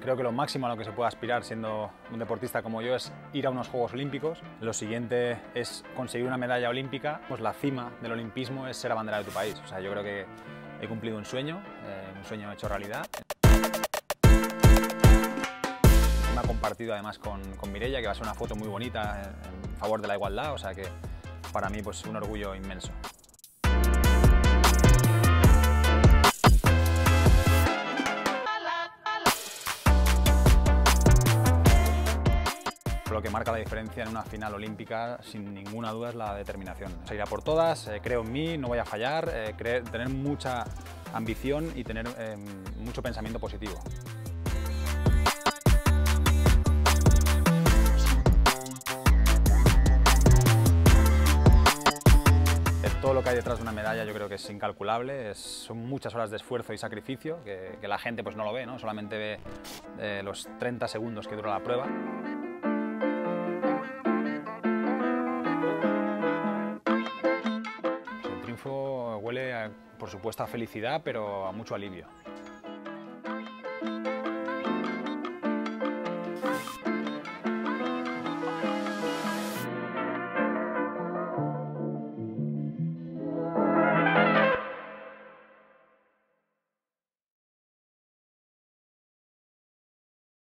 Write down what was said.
Creo que lo máximo a lo que se puede aspirar siendo un deportista como yo es ir a unos Juegos Olímpicos. Lo siguiente es conseguir una medalla olímpica. Pues la cima del olimpismo es ser bandera de tu país. O sea, yo creo que he cumplido un sueño, eh, un sueño hecho realidad. Me ha compartido además con, con Mireia, que va a ser una foto muy bonita en favor de la igualdad, o sea que para mí pues un orgullo inmenso. Lo que marca la diferencia en una final olímpica, sin ninguna duda, es la determinación. Se irá por todas, eh, creo en mí, no voy a fallar, eh, tener mucha ambición y tener eh, mucho pensamiento positivo. todo lo que hay detrás de una medalla yo creo que es incalculable, son muchas horas de esfuerzo y sacrificio que, la gente pues no lo ve, ¿no? solamente ve los 30 segundos que dura la prueba. Huele, por supuesto, a felicidad, pero a mucho alivio.